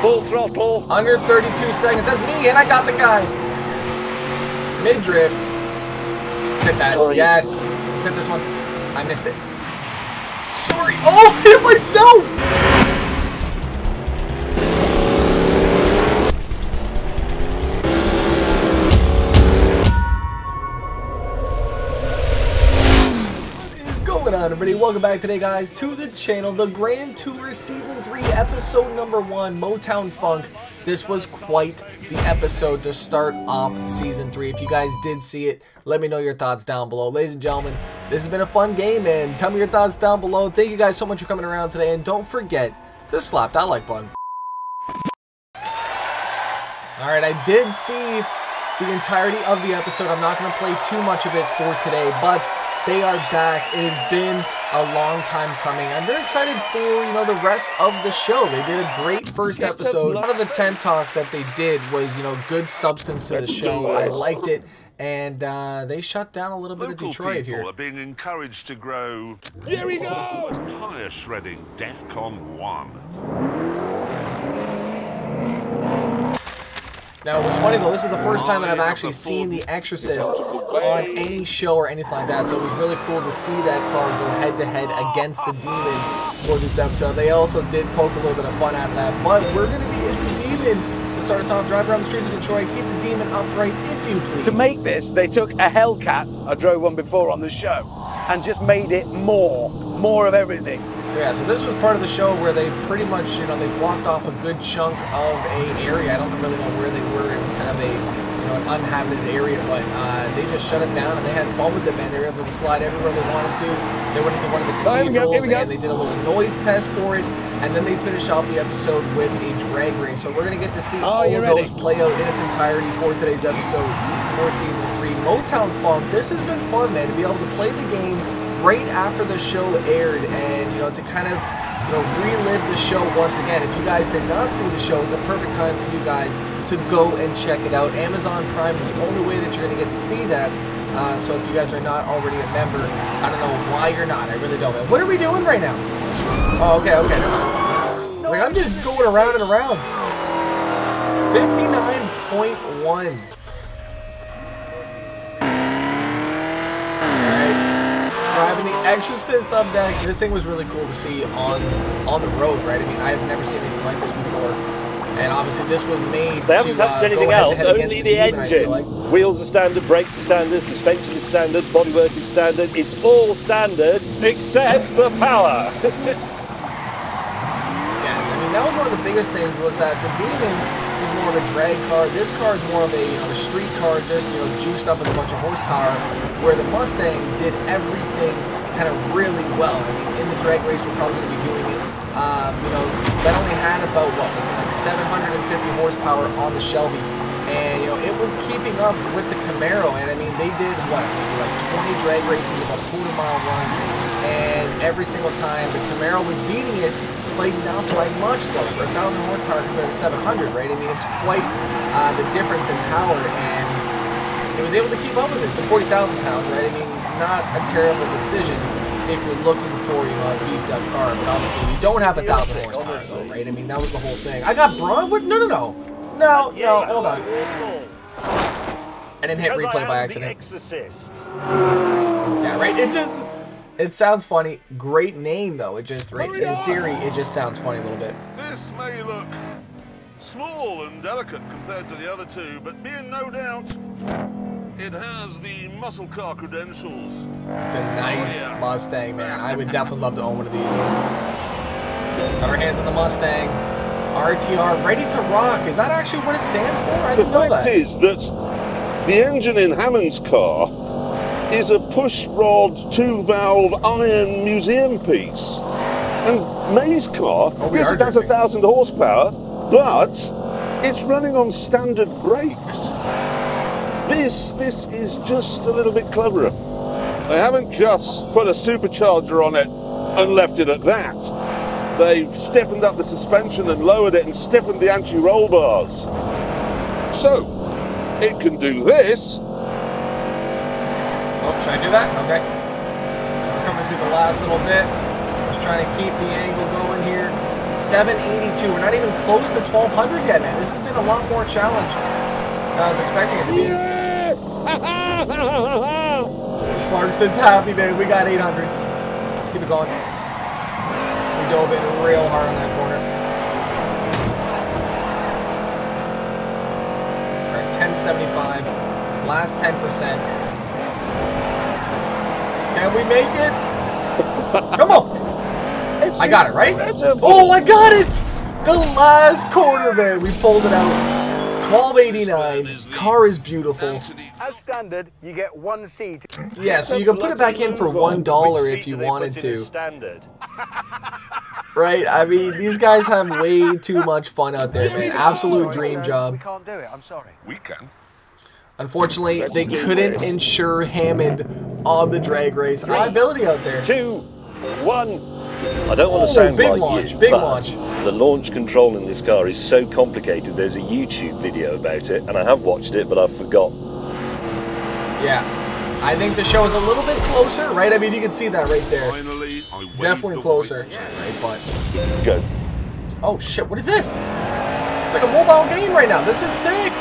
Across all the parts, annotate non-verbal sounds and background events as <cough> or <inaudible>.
Full throttle. Under 32 seconds. That's me, and I got the guy. Mid drift. Hit that. Sorry. Yes. Let's hit this one. I missed it. Sorry. Oh, I <laughs> hit myself. Everybody? Welcome back today, guys, to the channel, the Grand Tour Season 3, Episode Number 1, Motown Funk. This was quite the episode to start off Season 3. If you guys did see it, let me know your thoughts down below. Ladies and gentlemen, this has been a fun game, and tell me your thoughts down below. Thank you guys so much for coming around today, and don't forget to slap that like button. Alright, I did see the entirety of the episode. I'm not going to play too much of it for today, but they are back. It has been a long time coming. I'm very excited for, you know, the rest of the show. They did a great first episode. A lot of the tent talk that they did was, you know, good substance to the show. I liked it. And uh, they shut down a little bit of Local Detroit people here. are being encouraged to grow. Here we go. Tire shredding DEFCON 1. Now, it was funny though, this is the first time that I've actually seen The Exorcist on any show or anything like that, so it was really cool to see that car go head to head against the demon for this episode. They also did poke a little bit of fun out of that, but we're going to be in the demon to start us off. Drive around the streets of Detroit, keep the demon upright if you please. To make this, they took a Hellcat, I drove one before on the show, and just made it more, more of everything. So yeah, so this was part of the show where they pretty much, you know, they blocked off a good chunk of a area. I don't really know where they were. It was kind of a, you know, an uninhabited area, but uh, they just shut it down and they had fun with it, man. They were able to slide everywhere they wanted to. They went into one of the Oh, here we go, here cathedrals go. and they did a little noise test for it, and then they finished off the episode with a drag race. So we're gonna get to see Oh, all of you those play out in its entirety for today's episode for season three. Motown Funk. This has been fun, man, to be able to play the game right after the show aired, and you know to kind of you know relive the show once again. If you guys did not see the show, it's a perfect time for you guys to go and check it out. Amazon Prime is the only way that you're gonna get to see that. Uh, so if you guys are not already a member, I don't know why you're not. I really don't. What are we doing right now? Oh, okay, okay. Like I'm just going around and around. 59.1. Driving the Exorcist up next. This thing was really cool to see on on the road, right? I mean, I've never seen anything like this before. And obviously this was made They haven't to, touched uh, anything else, only the I feel engine. like. Wheels are standard, brakes are standard, suspension is standard, bodywork is standard. It's all standard except the power. <laughs> Yeah, I mean that was one of the biggest things was that the Demon is more of a drag car. This car is more of a, you know, a street car, just you know juiced up with a bunch of horsepower. Where the Mustang did everything kind of really well. I mean, in the drag race, we're probably going to be doing it. Um, you know, that only had about what was it like 750 horsepower on the Shelby, and you know it was keeping up with the Camaro. And I mean, they did what like 20 drag races, about quarter mile runs, and every single time the Camaro was beating it, but not by much though. For a thousand horsepower compared to 700, right? I mean, it's quite uh, the difference in power, and it was able to keep up with it. So 40,000 pounds, right? I mean, it's not a terrible decision if you're looking for, you know, a beefed up car. But obviously, you don't have a thousand horsepower, though, right? I mean, that was the whole thing. I got Braun. What? No, no, no, no, no. Hold on. I didn't hit replay by accident. Yeah, right. It just. It sounds funny. Great name though. It just, right, in theory, it just sounds funny a little bit. This may look small and delicate compared to the other two, but be in no doubt, it has the muscle car credentials. It's a nice Oh, yeah. Mustang, man. I would definitely love to own one of these. Got our hands on the Mustang. RTR, ready to rock. Is that actually what it stands for? I The didn't know that. The fact is that the engine in Hammond's car is a push rod two valve iron museum piece. And May's car, Oh, yes, it has a thousand horsepower, but it's running on standard brakes. This this is just a little bit cleverer. They haven't just put a supercharger on it and left it at that. They've stiffened up the suspension and lowered it and stiffened the anti-roll bars. So, it can do this. Oh, should I do that? Okay. We're coming through the last little bit. Just trying to keep the angle going here. 782. We're not even close to 1200 yet, man. This has been a lot more challenging than I was expecting it to be. <laughs> Clarkson's happy, man. We got 800. Let's keep it going. We dove in real hard on that corner. All right, 1075. Last 10%. Can we make it? Come on. I got it, right? Oh, I got it! The last corner, man. We pulled it out. 1289. Car is beautiful. As standard, you get one seat. Yeah, so you can put it back in for one dollar if you wanted to. Standard. <laughs> Right? I mean, these guys have way too much fun out there, man. Absolute dream job. We job. can't do it. I'm sorry. We can. Unfortunately, they couldn't ensure Hammond on the drag race. Liability out there. Two, one. I don't want to sound big like launch, you, big but launch. The launch control in this car is so complicated. There's a YouTube video about it, and I have watched it, but I forgot. Yeah. I think the show is a little bit closer, right? I mean, you can see that right there. Finally, I Definitely the closer. white Right, but Go. Oh shit, what is this? It's like a mobile game right now. This is sick.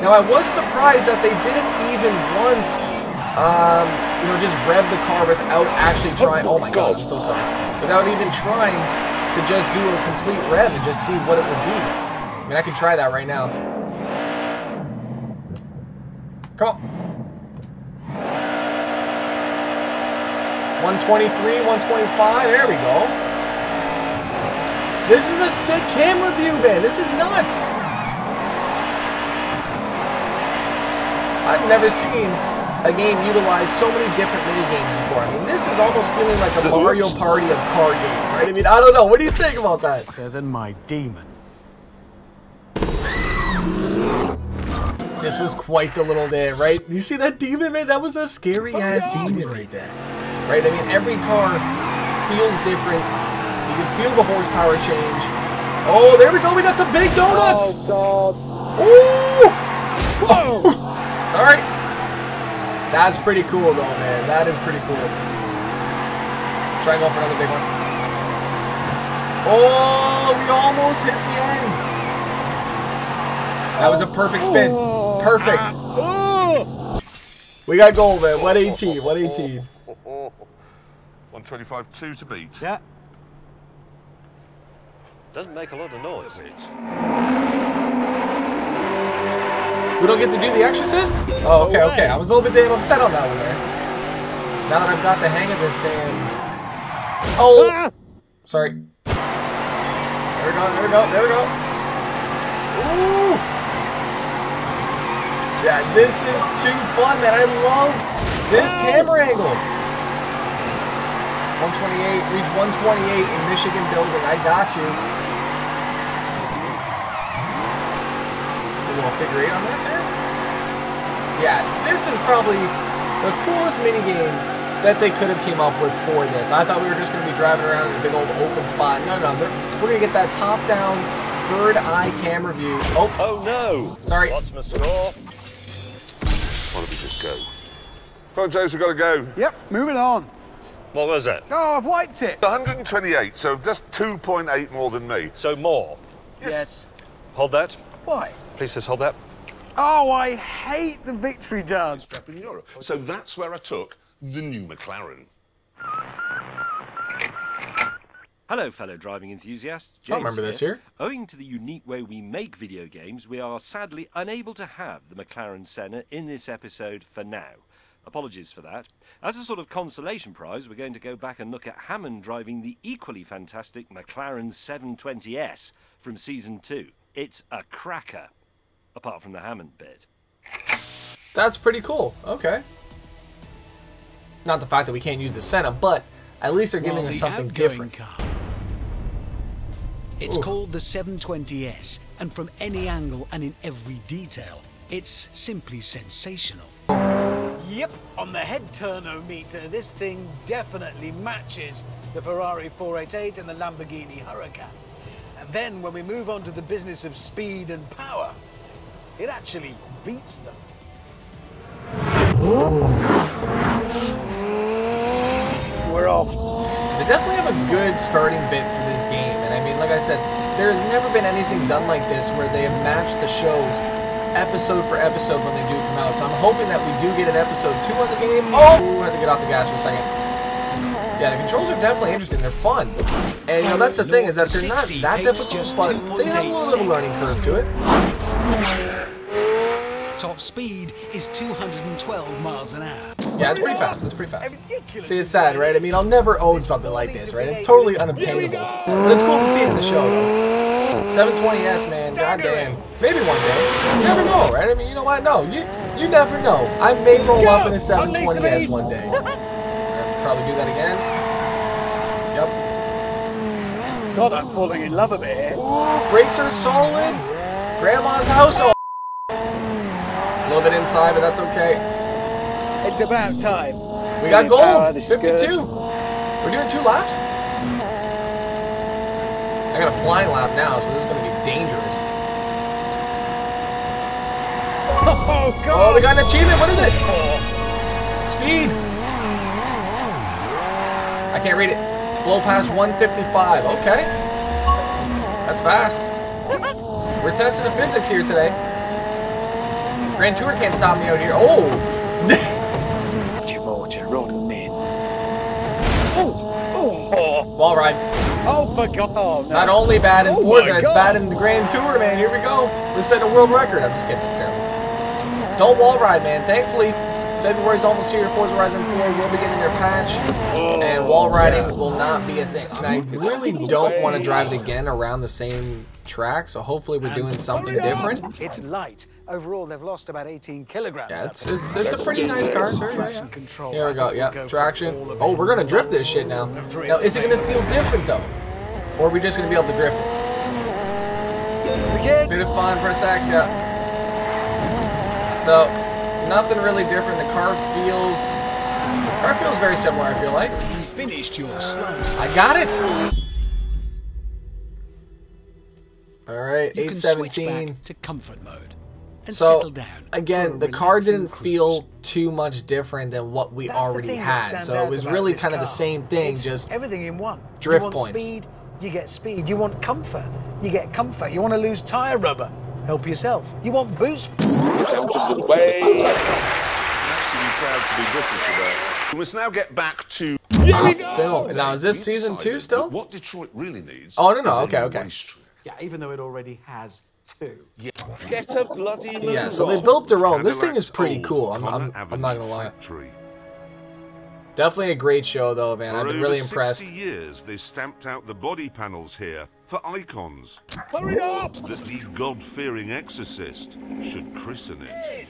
Now I was surprised that they didn't even once um, you know, just rev the car without actually trying oh my god, I'm so sorry. Without even trying to just do a complete rev and just see what it would be. I mean I could try that right now. Come on. 123, 125, there we go. This is a sick camera view, man. This is nuts. I've never seen a game utilized so many different mini games before. I mean, this is almost feeling like a Mario Party of car games, right? I mean, I don't know. What do you think about that? Better than my demon. This was quite the little day, right? You see that demon, man? That was a scary ass oh, demon right there. Right? I mean, every car feels different. You can feel the horsepower change. Oh, there we go. We got some big donuts. Oh, God. Ooh! Whoa! <laughs> Sorry. That's pretty cool, though, man. That is pretty cool. Try and go for another big one. Oh, we almost hit the end. That was a perfect spin. Perfect. We got gold, man. 118. 118. 125, two to beat. Yeah. Doesn't make a lot of noise. We don't get to do the exorcist? Oh, okay, okay. I was a little bit damn upset on that one there. Now that I've got the hang of this damn. Oh! Ah! Sorry. There we go, there we go, there we go. Ooh! Yeah, this is too fun, man. I love this camera angle. 128, reach 128 in Michigan building. I got you. Little figure eight on this here. Yeah, this is probably the coolest minigame that they could have came up with for this. I thought we were just going to be driving around in a big old open spot. No, no, we're going to get that top-down bird eye camera view. Oh, Oh no! sorry. What's my score? Why don't we just go? Come on, James, we've got to go. Yep, moving on. What was that? Oh, I've wiped it. 128, so just 2.8 more than me. So more. Yes. Hold that. Why? Please just hold that. Oh, I hate the victory dance. Up in Europe. So that's where I took the new McLaren. Hello, fellow driving enthusiasts. I James remember this here. Owing to the unique way we make video games, we are sadly unable to have the McLaren Senna in this episode for now. Apologies for that. As a sort of consolation prize, we're going to go back and look at Hammond driving the equally fantastic McLaren 720S from Season 2. It's a cracker, apart from the Hammond bit. That's pretty cool. Okay. Not the fact that we can't use the Senna, but at least they're giving While us the something different. Car. It's Ooh. called the 720S, and from any angle and in every detail, it's simply sensational. Yep, on the head turnometer, this thing definitely matches the Ferrari 488 and the Lamborghini Huracan. And then when we move on to the business of speed and power, it actually beats them. We're off. they definitely have a good starting bit for this game. And I mean, like I said, there's never been anything done like this where they have matched the shows episode for episode when they do come out. So I'm hoping that we do get an episode two on the game. Oh, I had to get off the gas for a second. Yeah, the controls are definitely interesting. They're fun. And you know, that's the thing is that they're not that difficult, but they have a little bit of a learning curve to it. Top speed is 212 miles an hour. Yeah, it's pretty fast. It's pretty fast. See, it's sad, right? I mean, I'll never own something like this, right? It's totally unobtainable. But it's cool to see it in the show, though. 720S, man. Goddamn. Maybe one day. You never know, right? I mean, you know what? No, you you never know. I may roll up in a 720S one day. I have to probably do that again. Yep. God, I'm falling in love a bit here. Ooh, brakes are solid. Grandma's house. Oh. A little bit inside, but that's okay. It's about time. We got Brilliant power, gold. 52. We're doing two laps. I got a flying lap now, so this is going to be dangerous. Oh, God. Oh, we got an achievement. What is it? Speed. Can't read it. Blow past 155. Okay. That's fast. We're testing the physics here today. Grand Tour can't stop me out here. Oh! Oh, Wall ride. oh, for God. Oh, no. Not only bad in Oh Forza, it's bad in the Grand Tour, man. Here we go. Let's set a world record. I'm just kidding. That's terrible. Don't wall ride, man. Thankfully, February's almost here. Forza Horizon 4 will be getting their patch, and wall riding will not be a thing. And I really don't want to drive it again around the same track, so hopefully we're doing something different. It's light. Overall, they've lost about 18 kilograms. Yeah, it's, it's, it's a pretty nice car, sir. Traction yeah. control. Here we go. Yeah, Go traction. Oh, we're gonna drift this shit now. Now, is it gonna feel different though, or are we just gonna be able to drift it? Again. Bit of fun, press X, yeah. So, nothing really different. The car feels, car feels very similar. I feel like. You finished your slow. I got it. All right, You can switch 817. to comfort mode and So settle down. again, the car didn't cruise. feel too much different than what we That's already had. So it was really this kind of the same thing, It's just everything in one. drift you want points. Speed, you get speed. You want comfort, you get comfort. You want to lose tire rubber, help yourself. You want boost, Out of the way. Actually proud to be British today. We must now get back to film. Oh, now is this season two still? what Detroit really needs. Oh, no, no, is okay, okay. Yeah, even though it already has two. Yeah. Get a bloody move Yeah, so they on. built their own. This thing is pretty cool. I'm, I'm, I'm not gonna lie. factory. Definitely a great show though, man. For I've been really 60 impressed. years, they stamped out the body panels here for icons Hurry up. that the God-fearing exorcist should christen it.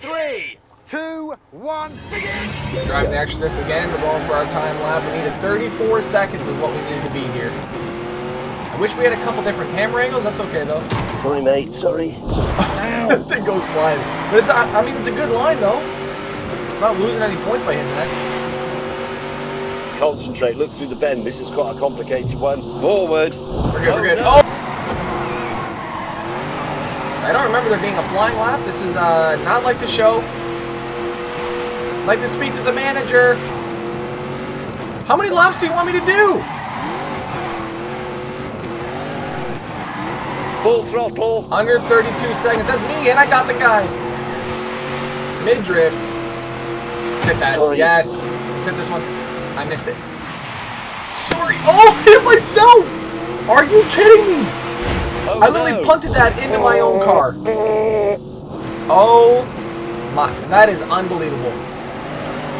Three, two, one, begin. Driving the Exorcist again. We're going for our time lap. We needed 34 seconds is what we need to be here. I wish we had a couple different camera angles. That's okay though. Sorry, mate. Sorry. <laughs> that thing goes flying. But it's, I, I mean, it's a good line though. I'm not losing any points by hitting that. Concentrate. Look through the bend. This is quite a complicated one. Forward. We're good, we're good. Oh! I don't remember there being a flying lap. This is uh, not like the show. I'd like to speak to the manager. How many laps do you want me to do? Full throttle. 132 seconds. That's me, and I got the guy. Mid drift. Hit that. Sorry. Yes. Let's hit this one. I missed it. Sorry. Oh, <laughs> hit myself. Are you kidding me? Oh, I literally no. punted that into my own car. <laughs> Oh my, that is unbelievable.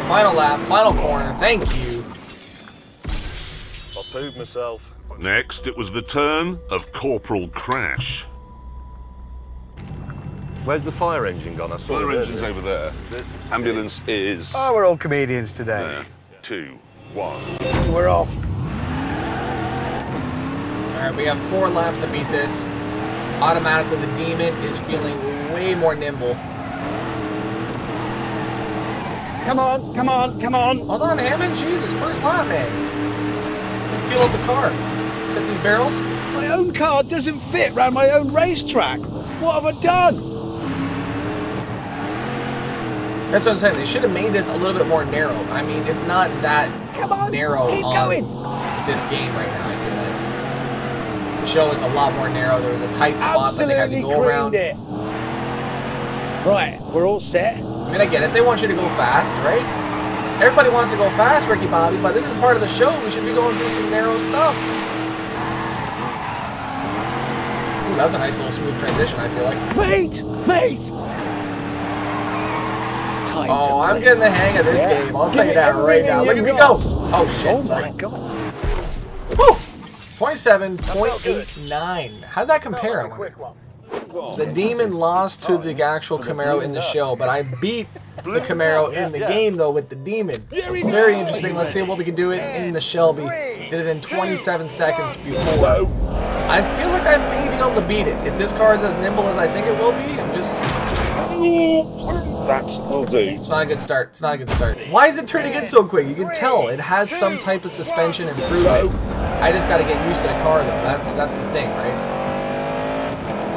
Final lap, final corner, thank you. I proved myself. Next, it was the turn of Corporal Crash. Where's the fire engine gone? I saw Fire engine's over there. Ambulance is Oh, we're all comedians today. there. Two, one. We're off. Alright, we have four laps to beat this. Automatically, the demon is feeling way more nimble. Come on, come on, come on. Hold on, Hammond. Jesus, first lap, man. Let's feel out the car. Set these barrels. My own car doesn't fit round my own racetrack. What have I done? That's what I'm saying. They should have made this a little bit more narrow. I mean, it's not that on, narrow keep on going. this game right now. I feel like the show is a lot more narrow. There was a tight spot that they had to go around. it. Right, we're all set. I mean, I get it. They want you to go fast, right? Everybody wants to go fast, Ricky Bobby, but this is part of the show. We should be going through some narrow stuff. Ooh, that was a nice little smooth transition, I feel like. Mate, mate. Time Oh, to I'm getting the hang of this Yeah. game. I'll Give tell you that right now. Look at me go. Oh, shit. Oh sorry. my god. Woo! 27.89. How did that compare? I wonder? The Demon lost to the actual Camaro in the show, but I beat the Camaro in the game, though, with the Demon. Very interesting. Let's see what we can do it in the Shelby. Did it in 27 seconds before. I feel like I may be able to beat it. If this car is as nimble as I think it will be, I'm just... That's will do. It's not a good start. It's not a good start. Why is it turning in so quick? You can tell it has some type of suspension improvement. I just got to get used to the car though. That's that's the thing, right?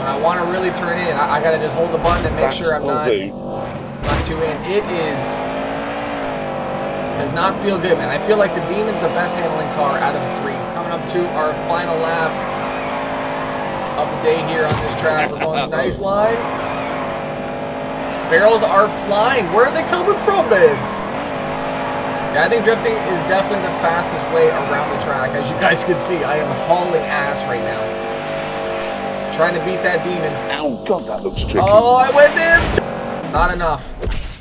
When I want to really turn in, I, I got to just hold the button and make That's sure I'm not do. not too in. It is does not feel good, man. I feel like the Demon's the best handling car out of the three. Coming up to our final lap of the day here on this track. We're going <laughs> nice line. Barrels are flying. Where are they coming from, man? Yeah, I think drifting is definitely the fastest way around the track. As you guys can see, I am hauling ass right now. Trying to beat that demon. Ow, God, that looks tricky. Oh, I went in! Not enough.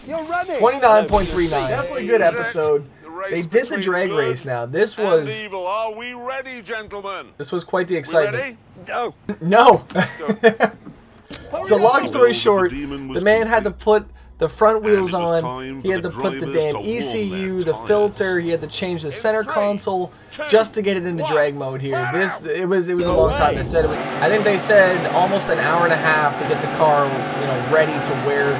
You're running. 29.39. Definitely a good episode. They did the drag race now. This And was evil. Are we ready, gentlemen? this was quite the We excitement. ready? No. No. <laughs> so long story short, demon the man had to put the front wheels on. time He had to put the damn ECU, the tires. filter. He had to change the center three, console two, just to get it into one, drag mode here. This it was it was a long time. They said it was, I think they said almost an hour and a half to get the car you know ready to where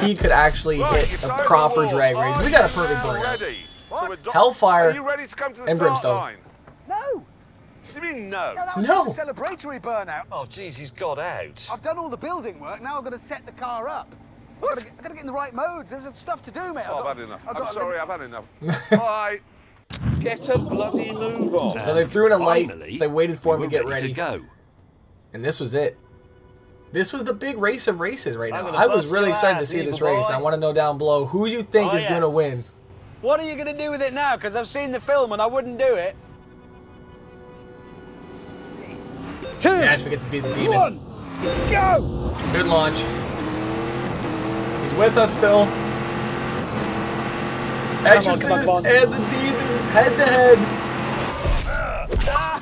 he could actually Right, hit a proper the drag race. We got a perfect now burnout. ready? So we're do- Hellfire you ready to come to the and start Brimstone. No. What do you mean no? No, that was No. just a celebratory burnout. Oh, jeez, he's got out. I've done all the building work. Now I've got to set the car up. I've got, to get, I've got to get in the right modes. There's stuff to do, mate. Oh, I've I've had enough. I've I'm sorry, I've had enough. <laughs> Bye. Get a bloody move on. So they threw in a light. Finally, They waited for him to get ready, to go. and this was it. This was the big race of races right now. I was really your excited to see this evil race. I want to know down below who you think Oh, is going to win. What are you going to do with it now? Because I've seen the film and I wouldn't do it. Two. Yes, we get to beat the demon. One. Go. Good launch. He's with us still. Exorcist come on, come on. and the demon head to head.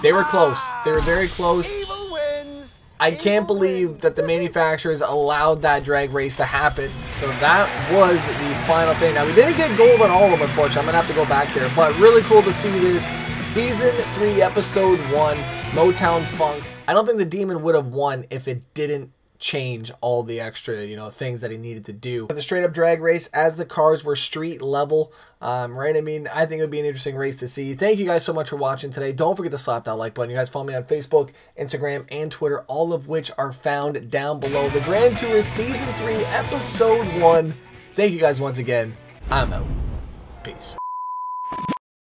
They were close. They were very close. Evil wins. I can't believe that the manufacturers allowed that drag race to happen. So that was the final thing. Now we didn't get gold on all of them, unfortunately. I'm gonna have to go back there. But really cool to see this season three, episode one, Motown Funk. I don't think the demon would have won if it didn't change all the extra, you know, things that he needed to do. The straight up drag race as the cars were street level, um, right? I mean, I think it would be an interesting race to see. Thank you guys so much for watching today. Don't forget to slap that like button. You guys follow me on Facebook, Instagram, and Twitter, all of which are found down below. The Grand Tour Season 3, Episode 1. Thank you guys once again. I'm out. Peace.